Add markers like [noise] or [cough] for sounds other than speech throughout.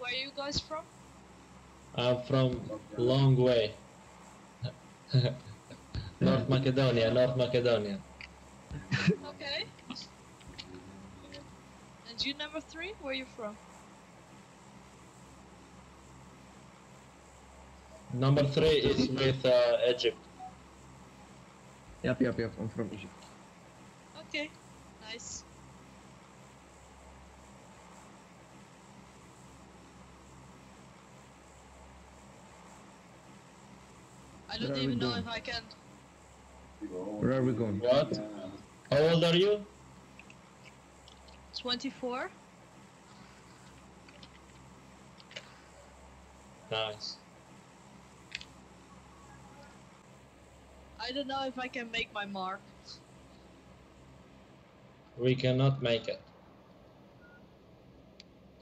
Where are you guys from? I'm from long way. [laughs] North Macedonia, North Macedonia. Okay. And you number three? Where are you from? Number three is with uh, Egypt. Yep, yep, yep. I'm from Egypt. Okay. Nice. I don't Where are we even know going? if I can. Where are we going? What? How old are you? 24? Nice. I don't know if I can make my mark. We cannot make it.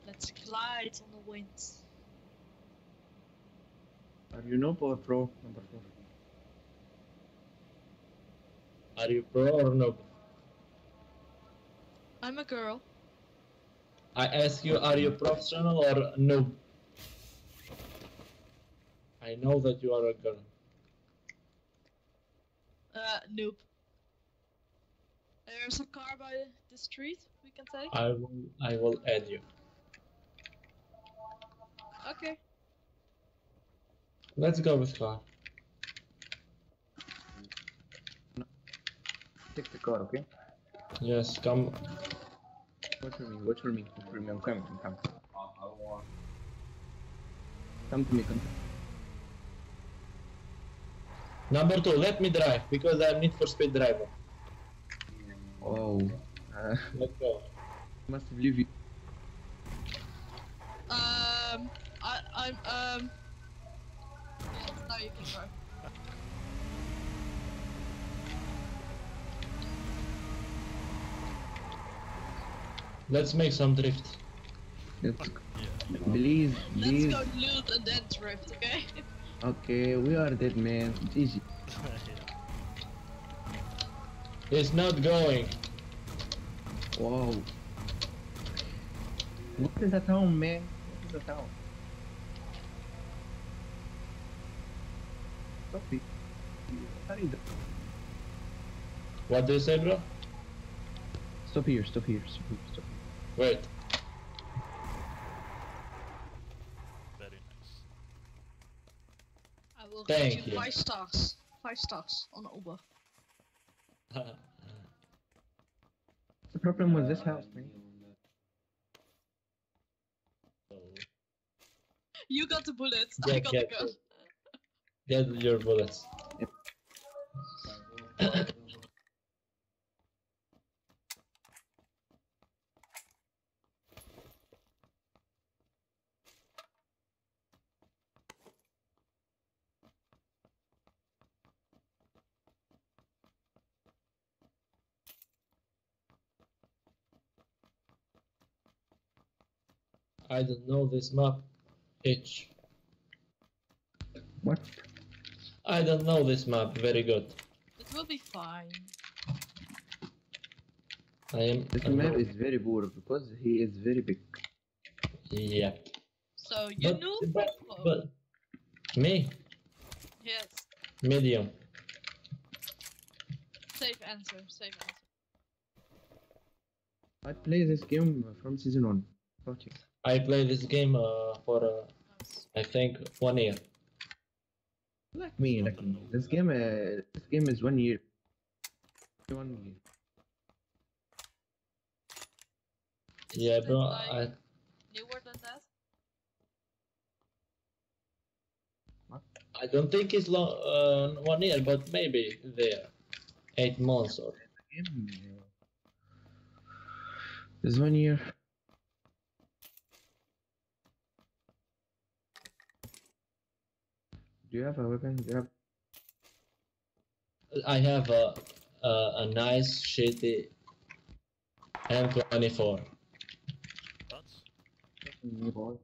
Let's glide on the wind. Are you noob or pro? Number four. Are you pro or no? I'm a girl. I ask you, are you professional or noob? I know that you are a girl. Uh, noob. There's a car by the street, we can say. I will, I will add you. Okay. Let's go with car. Take the car, okay? Yes, come. Watch for me, watch for me, watch for me. I'm coming, I'm coming. Come to me, come to me. Number two, let me drive because I'm Need for Speed driver. Oh, uh, [laughs] Let's go. must leave you. Um, I, I'm, um. Yes, you can drive. Let's make some drift. Let's, please, Let's go loot and then drift, okay? Okay, we are dead, man. It's easy. [laughs] It's not going. Wow. What is a town, man? What is a town? Stop it. What are you doing? What do you say, bro? Stop here, stop here, stop here, stop here. Wait. Very nice. I will Thank give you, you. five stars. Five stars on Uber. What's [laughs] the problem with this house, man? You got the bullets, I got get, the gun. Get your bullets. I don't know this map. H. What? I don't know this map very good. It will be fine. I am. This map is very poor because he is very big. Yeah. So you But, knew? but, but me, yes. medium. Safe answer. Safe answer. I play this game from season one. Watch it. I play this game uh, for uh, Nice. I think one year. Like me, like me. This game, uh, this game is one year. One year. Yeah, bro. like, I Newer than that? What? I don't think it's long uh, one year, but maybe there eight months or This one year. Do you have a weapon? Do you have? I have a a, a nice shitty M24. That's Me, boy.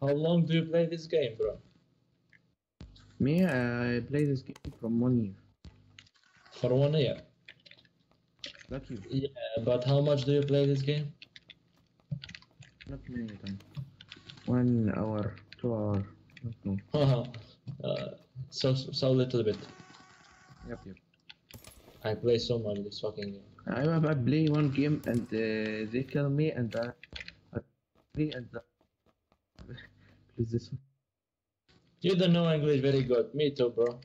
How long do you play this game, bro? Me, I play this game from one year. For one year. Like you. Yeah, but how much do you play this game? Not many times. One hour, two hour. Not no. [laughs] uh, so so little bit. Yep, yep. I play so much this fucking game. I, I play one game and uh, they kill me and uh, I play and uh, [laughs] please this one. You don't know English very good. Me too, bro.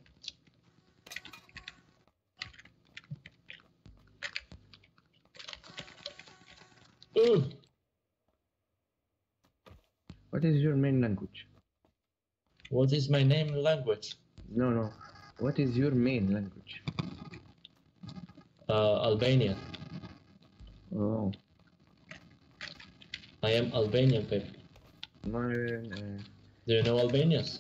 What is your main language? what is my name language? No, no. What is your main language? Uh, Albanian. Oh, I am Albanian people. mine. Uh, Do you know Albanians?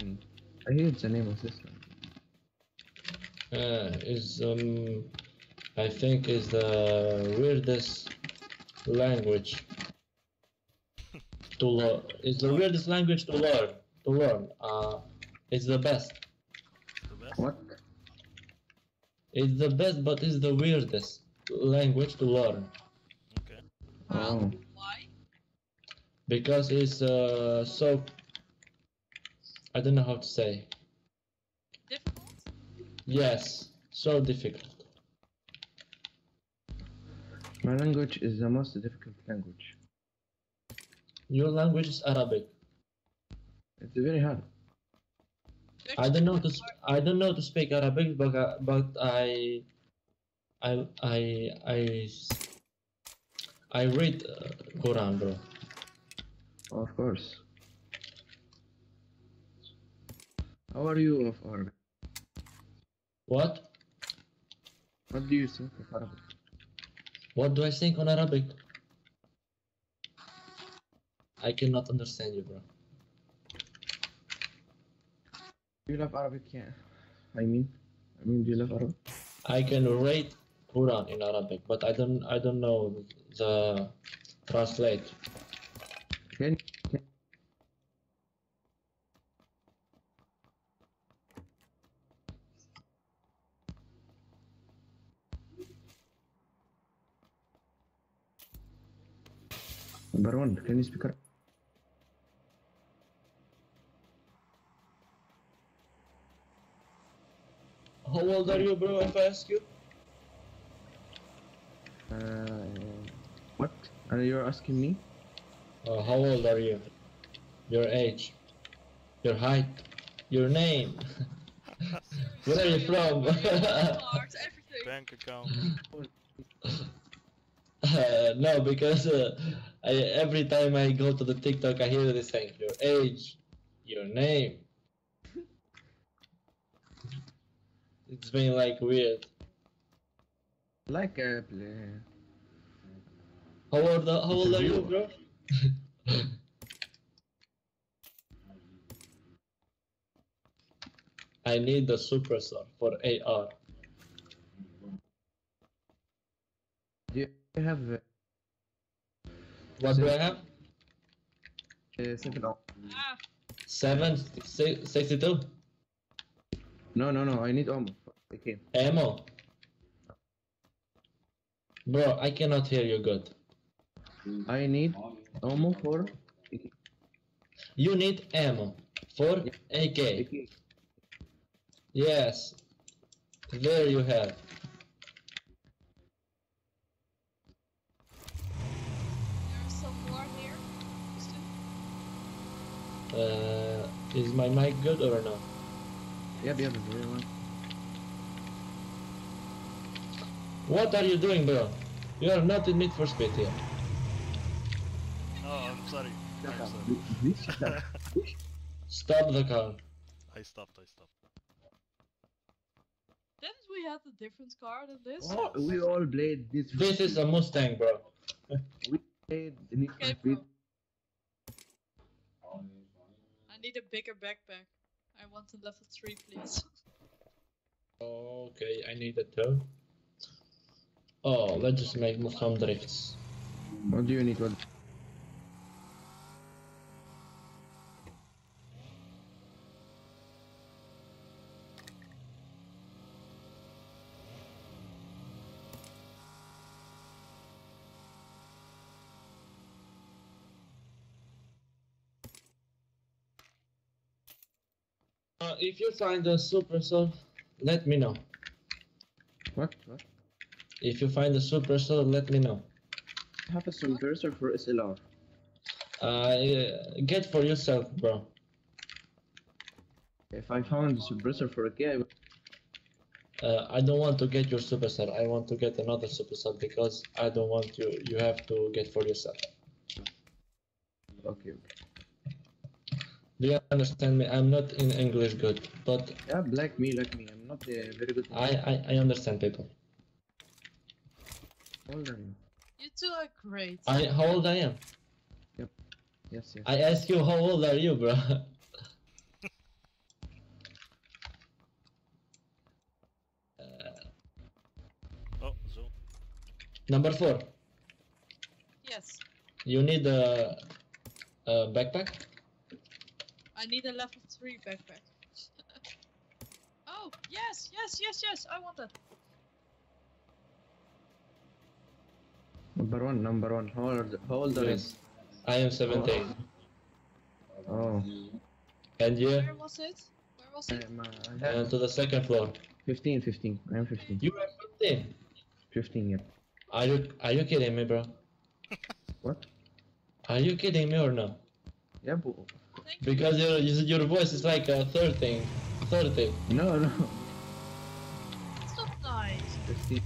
I hate the name of this one. Uh, is um, I think is the weirdest language to learn. It's the weirdest language to learn. To learn. Uh, it's the best. The best? What? It's the best, but it's the weirdest language to learn Okay. Why? because it's uh, so. I don't know how to say. Difficult? Yes, so difficult. My language is the most difficult language. Your language is Arabic. It's very hard. I don't know to sp- I don't know to speak Arabic, but I, but I I I I I read uh, Quran, bro. Of course. How are you of Arabic? What? What do you think of Arabic? What do I think on Arabic? I cannot understand you, bro. Do you love Arabic? Yeah. I mean, I mean, do you love Arabic? I can read Quran in Arabic, but I don't I don't know the translate. Can Number can you speak up? How old are you, bro? If I ask you. Uh, what? Uh, you're asking me? Uh, how old are you? Your age, your height, your name. [laughs] Where are you from? Cards, [laughs] everything. Bank account. [laughs] Uh, no, because uh, I, every time I go to the TikTok, I hear this thing: your age, your name. [laughs] It's been like weird. Like uh, play. How old? How old are you, bro? [laughs] I need the superstar for AR. Do you have What do I have? uh, seven? Oh. Ah, Seven, si- 62 No, no, no. I need ammo. Okay. ammo. Bro, I cannot hear you good. I need ammo for You need ammo for AK. okay. Yes. There you have. there's some more here. Stu. Uh, is my mic good or no? Yep, yep, very one. What are you doing, bro? You are not in Need for Speed here. Oh, I'm sorry. I'm sorry. Please shut up. Stop the car. I stopped, I stopped. Didn't we have a different car than this? Oh, we all played this. This is a Mustang, bro. We played the Need for Okay, Speed. bro. I need a bigger backpack. I want a level 3, please. Okay, I need it too. Oh, let's just make some drifts. What do you need? What? If you find a super soul, let me know. What? What? If you find a super soul, let me know. I have a suppressor for SLR. Uh, get for yourself, bro. If I found a suppressor for a guy, Uh, I don't want to get your super supercell. I want to get another super supercell because I don't want you. You have to get for yourself. okay. Do you understand me? I'm not in English good, but Yeah, like me, like me. I'm not uh, very good. I, I I understand people. Hold on. You two are great. I how old I am? Yep. Yes, yes. I ask you how old are you, bro? [laughs] Oh, zo. Number four. Yes. You need a, a backpack. I need a level 3 backpack. [laughs] oh, yes, yes, yes, yes, I want that. Number one, number one. How old, how old are you? Yes. I am 17. Oh. And you? Where was it? Where was it? I'm, uh, I have And to the second floor. 15, 15. I am 15. You are 15. 15, yeah. Are you are you kidding me, bro? What? Are you kidding me or no? Yeah, but... Thank you. Because your your voice is like a 13. 30. No, no. It's not nice. 15.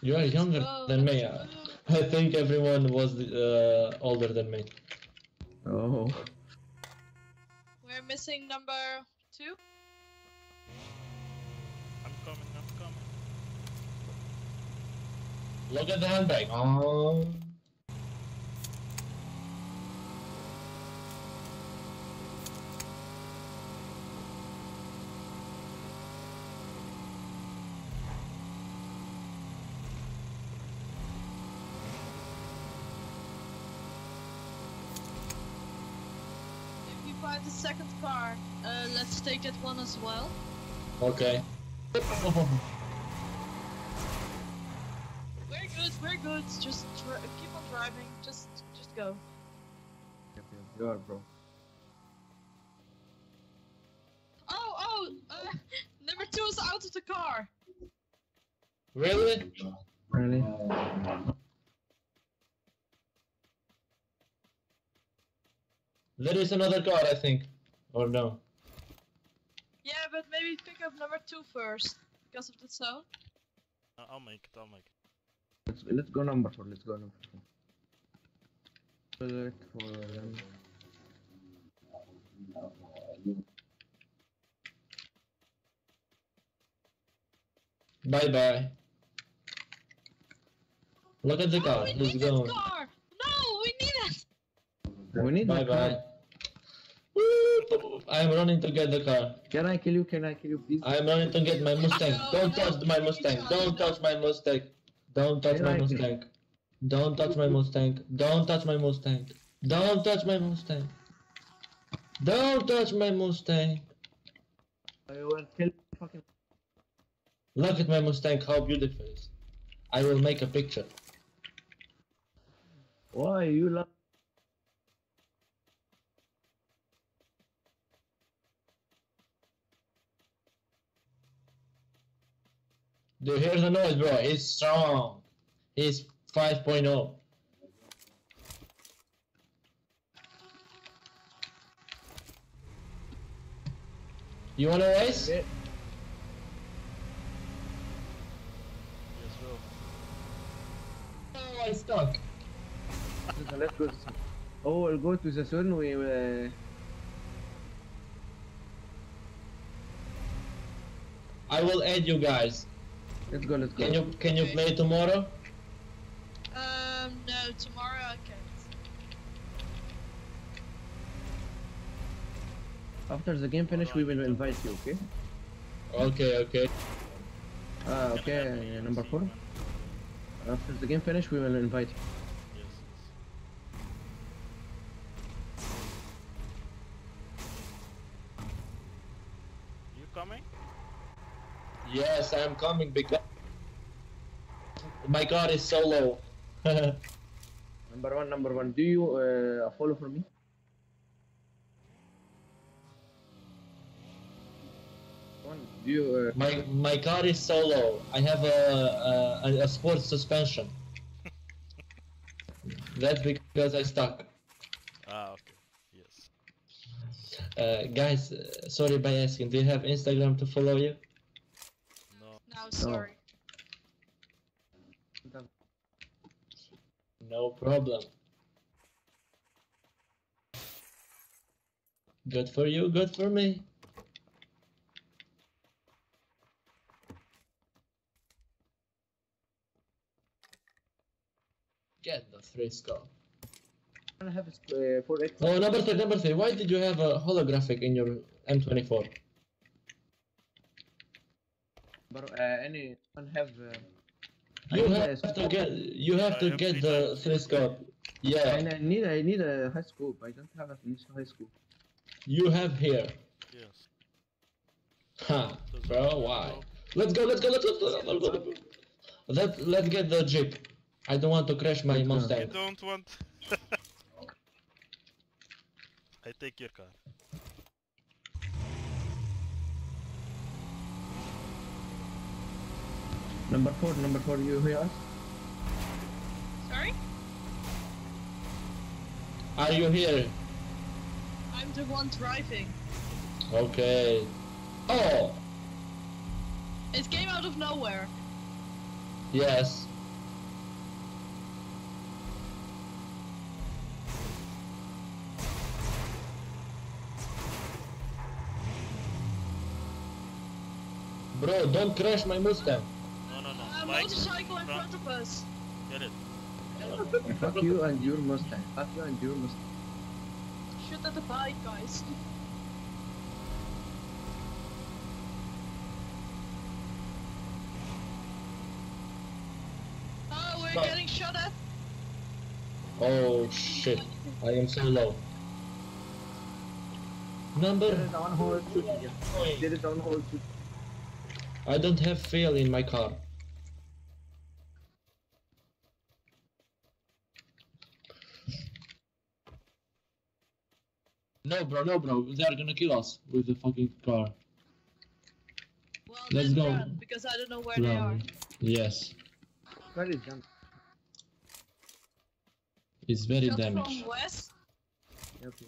You are younger Oh, than me. let's I think everyone was uh, older than me. Oh. We're missing number 2. I'm coming, I'm coming. Look at the handbag. Oh. If you find the second car, let's take that one as well. Okay. [laughs] We're good, we're good. Just dri- keep on driving. Just, just go. You are, bro. Oh, oh, uh, [laughs] number two is out of the car. Really? Really? There is another car, I think. Or no? Yeah, but maybe pick up number two first because of the zone. Uh, I'll make it, I'll make it. Let's, let's go number four. Let's go number four. Select for them. Bye bye. Look at the oh, car. we Let's need go. that car. No, we need it. We need Bye the car. Bye. Woo! I'm running to get the car. Can I kill you? Can I kill you, please? I'm running to get my Mustang. Don't touch my Mustang. Don't touch my Mustang. Don't touch my Mustang. Don't touch my Mustang. Don't touch my Mustang. Don't touch my Mustang. Don't touch my Mustang. I will kill fucking. Look at my Mustang, how beautiful it is. I will make a picture. Why you love? Do you hear the noise, bro? It's strong. It's oh. 5.0. You wanna race? Yeah. Yes, bro. Oh, I'm stuck. Let's go. Oh, we'll go to the zone. We uh, I will add you guys. Let's go. Let's go. Can you can you play tomorrow? Um, no, tomorrow I can't. After the game finish, we will invite you. Okay? Okay, okay. Ah, okay. uh, number four. After the game finish, we will invite you. Yes, yes. You coming? Yes, I'm coming because my god is so low. [laughs] number one, number one. Do you uh, follow for me? One. You? Uh... My my car is so low. I have a a, a sports suspension. [laughs] That's because I stuck. Ah, okay. Yes. Uh, guys, uh, sorry by asking. Do you have Instagram to follow you? No. No, sorry. No problem. Good for you. Good for me. Get the three scope. I have a sp- uh, for X. Oh, number three, number three. Why did you have a holographic in your M24? But uh, anyone have? Uh, I You have to get. You have to get the times. three scope. And I need I need a high scope. I don't have a finish high scope. you have here. Yes. Ha, Does bro. Why? Let's go. Let's go. Let's go. Let's go. Let's go. Let Let's get the jeep. I don't want to crash my Let's go. You Mustang. don't want. [laughs] I take your car. Number four, number four. You hear us? Sorry? Are you here? I'm the one driving. Okay. Oh, It came out of nowhere. yes. Bro, don't crash my Mustang. Mike, motorcycle in front. front of us. Get it. Fuck you and your Mustang. Fuck you and your Mustang. Shoot at the bike, guys. Oh, we're Stop. getting shot at. Oh shit, I am so low. Number. There is one whole shooting. yeah. There is one whole shooting. I don't have fuel in my car. No, bro, no, bro. They are gonna kill us with the fucking car. Well, Let's then go. run, because I don't know where they are. Yes, Where is jump? it's very Shot damaged. from west. Okay.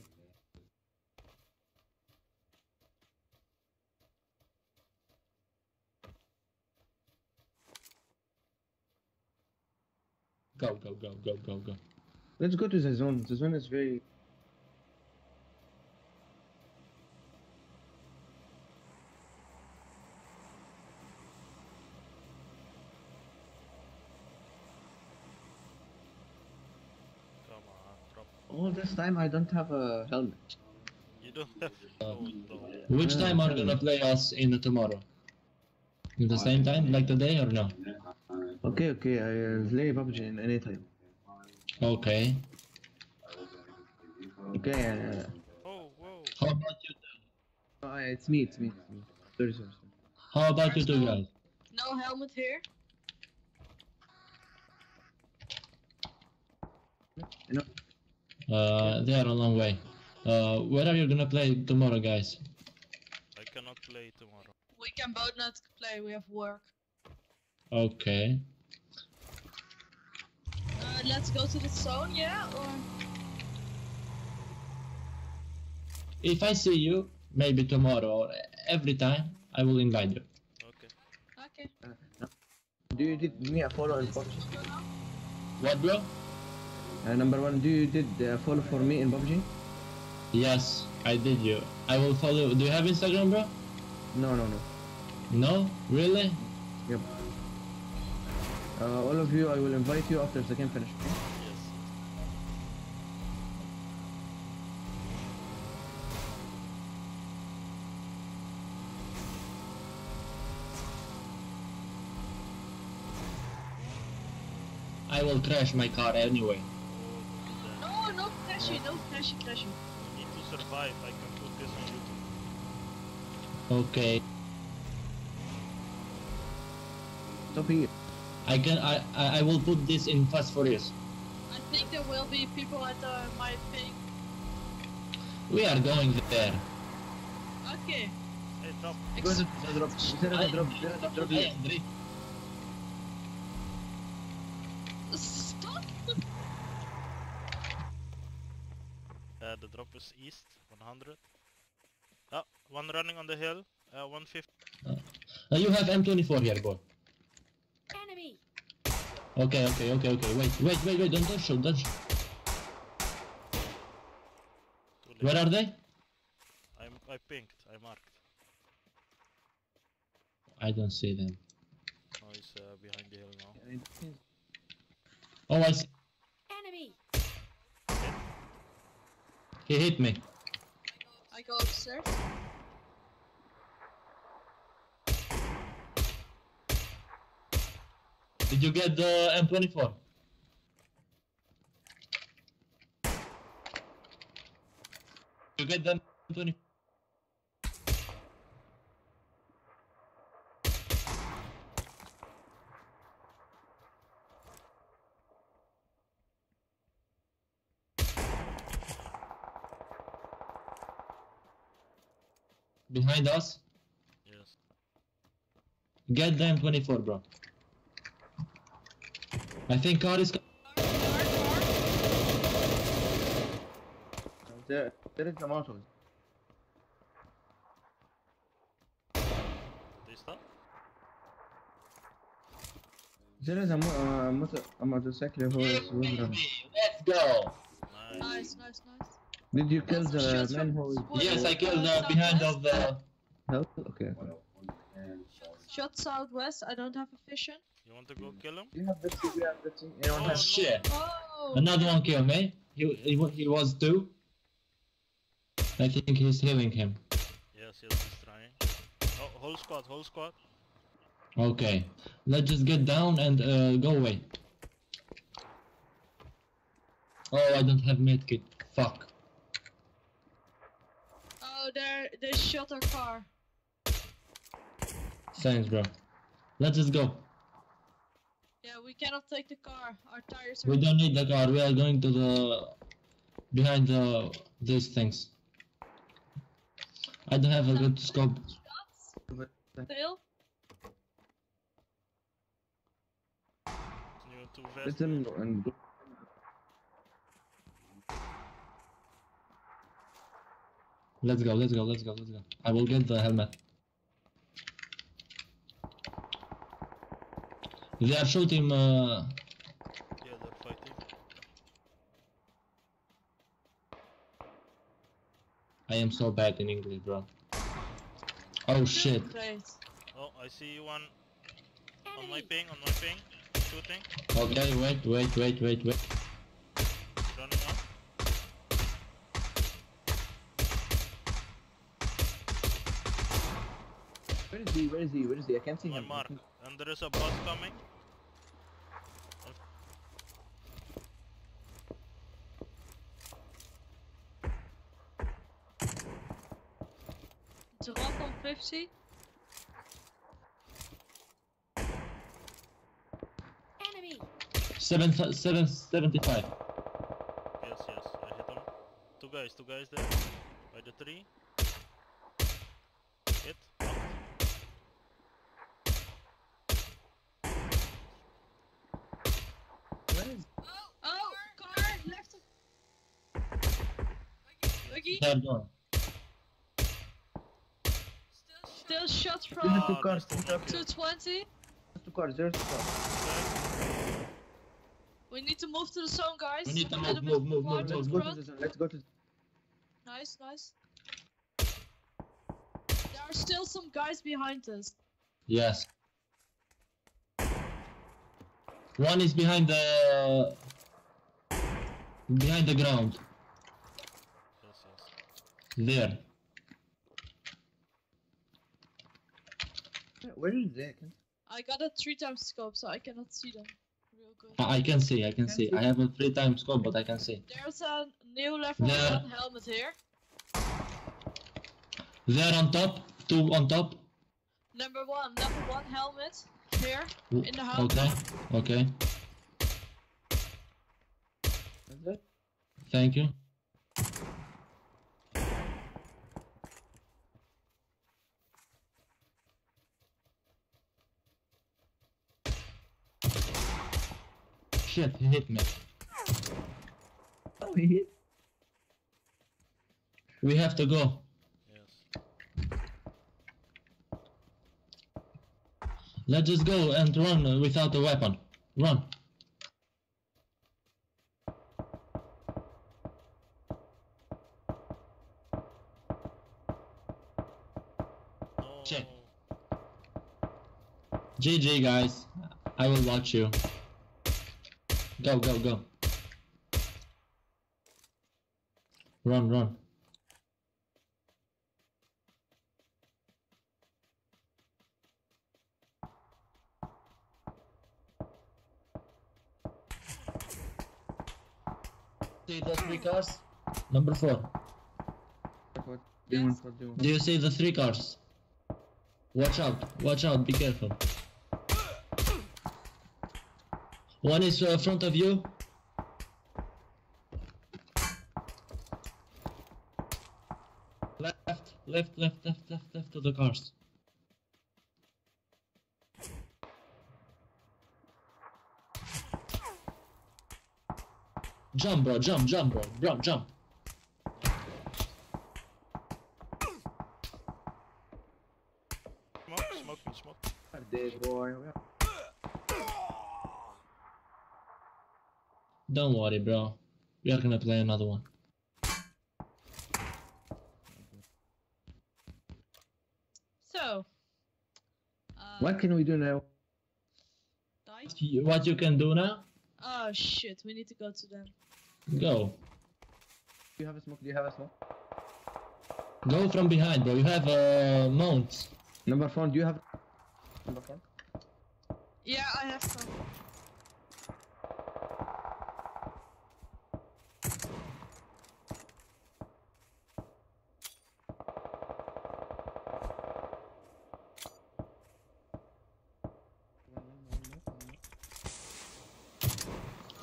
Go, go, go, go, go, go. Let's go to the zone. The zone is very. Come on, drop. All this time I don't have a helmet. You don't have. Which time are you gonna play us in the tomorrow? In the same time, like today, or no? Okay, okay. I uh, play PUBG in any time. Okay. Okay. Uh, Oh, whoa. How about you? uh, it's me. It's me. It's me. Sorry, sorry, sorry. How about you two guys? No helmet here. You know, Uh, they are a long way. Uh, where are you gonna play tomorrow, guys? I cannot play tomorrow. We can both not play. We have work. Okay. Uh, let's go to the zone, yeah? Or If I see you, maybe tomorrow or every time, I will invite you. Okay. okay. do you did me a follow in Let's PUBG? go now. What, bro? Uh, number one, do you did uh, follow for me in PUBG? Yes, I did you. I will follow. Do you have Instagram, bro? No, no, no. No? Really? Yep. Uh, all of you, I will invite you after the game finish. Yes. I will crash my car anyway. Oh, No, don't do that. no crashing, no crashing, crashing. Need to survive. I can put this on YouTube. Okay. Stop here. I can. I. I I will put this in Fast Furious. I think there will be people at uh, my thing. We are going there. Okay. Hey, drop. Go to the drop. There is a drop. There is a drop here. Stop! Uh, the drop is east, 100. Oh, one running on the hill, uh, 150. Uh, you have M24 here, boy. Enemy! Okay, okay, okay, okay. Wait, wait, wait, wait. Don't, don't shoot. Don't shoot. Where are they? I'm, I pinked, I marked. I don't see them. Oh, he's uh, behind the hill now. Oh, I see. Enemy! He hit me. I go upstairs. Did you get the M24? You get the M24? Behind us? Yes. Get the M24, bro. I think car is. There, there is a mountain. They stop? There is a mo- uh, motor, a motorcycle who is was running. Let's go! Nice. Nice, nice, nice. Did you kill the man from who is Yes, I killed Uh, uh, behind of the. help? Okay. Shot southwest. I don't have a vision. You want to go kill him? You have the thing, you have the thing. Anyone Oh, has? Shit! Oh! Another one killed me. He, he, he was two. I think he's healing him. Yes, yes, he's trying. Oh, whole squad, whole squad. Okay. Let's just get down and uh, go away. Oh, I don't have medkit. Fuck. Oh, they they shot our car. Thanks, bro. Let's just go. Yeah, we cannot take the car. Our tires are. We don't need the car. We are going to the behind the these things. I don't have a good scope. Shots? Still? You too fast. Let them go and go. Let's go. Let's go. Let's go. Let's go. I will get the helmet. They are shooting. Uh, Yeah, they're fighting. I am so bad in English, bro. Oh shit. Great. Oh, I see one on my ping, on my ping. Shooting. Okay, wait, wait, wait, wait, wait. Is he? Where is he? Where is he? I can't see My him. mark. And there is a bus coming. It's a rock on 50. Enemy! Seven, seven, seventy-five. Yes, yes, I hit him. Two guys, two guys there. By the tree. Hit. knocked. Where is Oh, car left. Buggy. They're. Still shot There are two from cars. there's Two two cars. 220. Two cars. There's two cars. We need to move to the zone, guys. We need to A move, little bit move, move, move, Let's go to the zone. Let's go to. Nice, nice. There are still some guys behind us. Yes. One is behind the behind the ground. Yes, yes. There. Where is they? I got a three times scope, so I cannot see them real good. I I can see, I can see. I have a three time scope, but I can see. There's a new level There. one helmet here. There on top, two on top. Number one, number one helmet here in the house. Okay, okay. Is that? Thank you. Shit, he hit me. Oh, he hit. We have to go. Yes. Let's just go and run without a weapon. Run. No. Check. GG guys. I will watch you. Go, go, go. Run, run. See the three cars? Number four. What? Demon, what demon? Do you see the three cars? Watch out, watch out, be careful. One is uh, front of you. Left, left, left, left, left, left to the cars. Jump, bro, jump, jump, bro, bro, jump. Smoke, smoke, me, smoke. Dead boy. Don't worry, bro. We are gonna play another one. So. Uh, What can we do now? Die? What you can do now? Oh shit, we need to go to them. Go. Do you have a smoke? Do you have a smoke? Go from behind, bro. You have uh, mount. Number four, do you have number four? Yeah, I have some.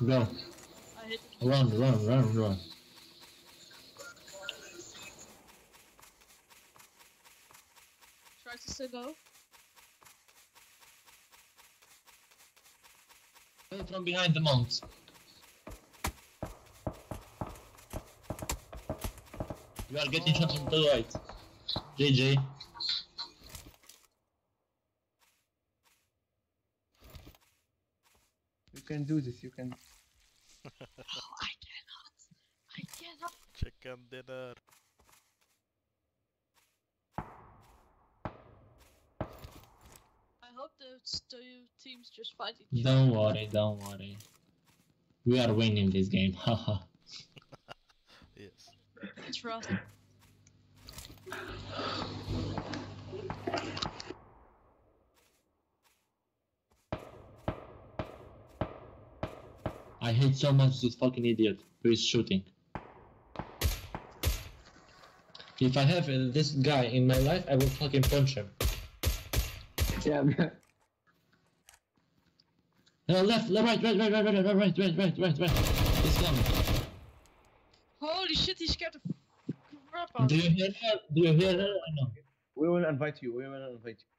Go. Run, run, run, run. Try to still go. Go from behind the mounts. You are getting shot from the right. GG. You can do this. You can. Oh, I cannot. I cannot. Chicken dinner. I hope those two teams just fight each other. Don't worry, don't worry. We are winning this game, [laughs] haha. Yes. Trust. I hate so much this fucking idiot who is shooting. If I have uh, this guy in my life, I will fucking punch him. Yeah. No, left, left, right, right, right, right, right, right, right, right, right, right, right. He's coming. Holy shit, he scared the crap out Do you hear her? Do you hear her? I know. we will invite you. We will invite you.